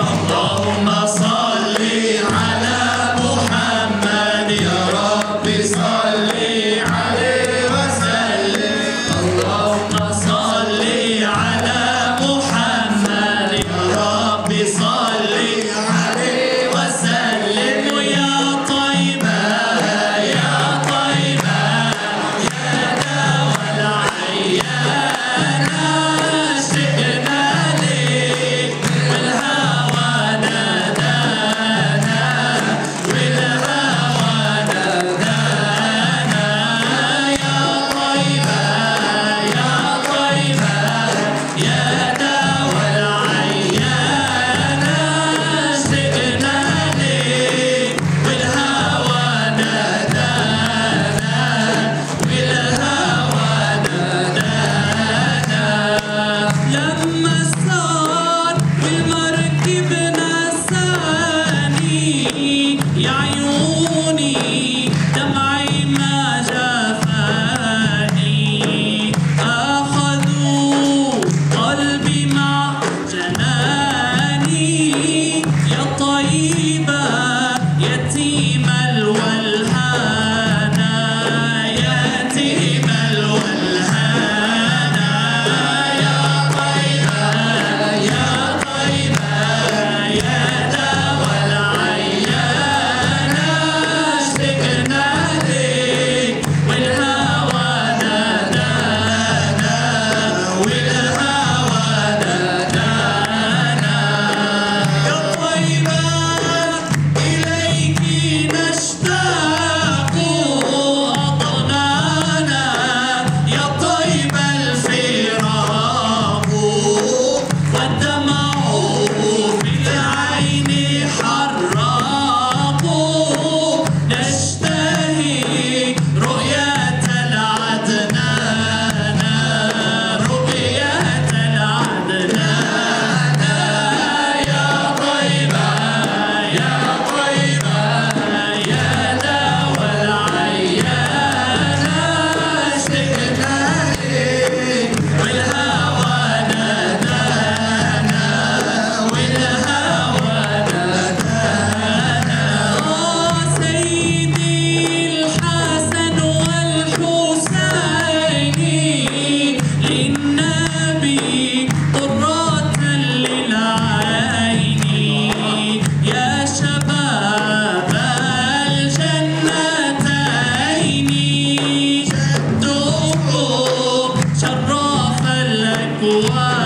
اللهم must Wow.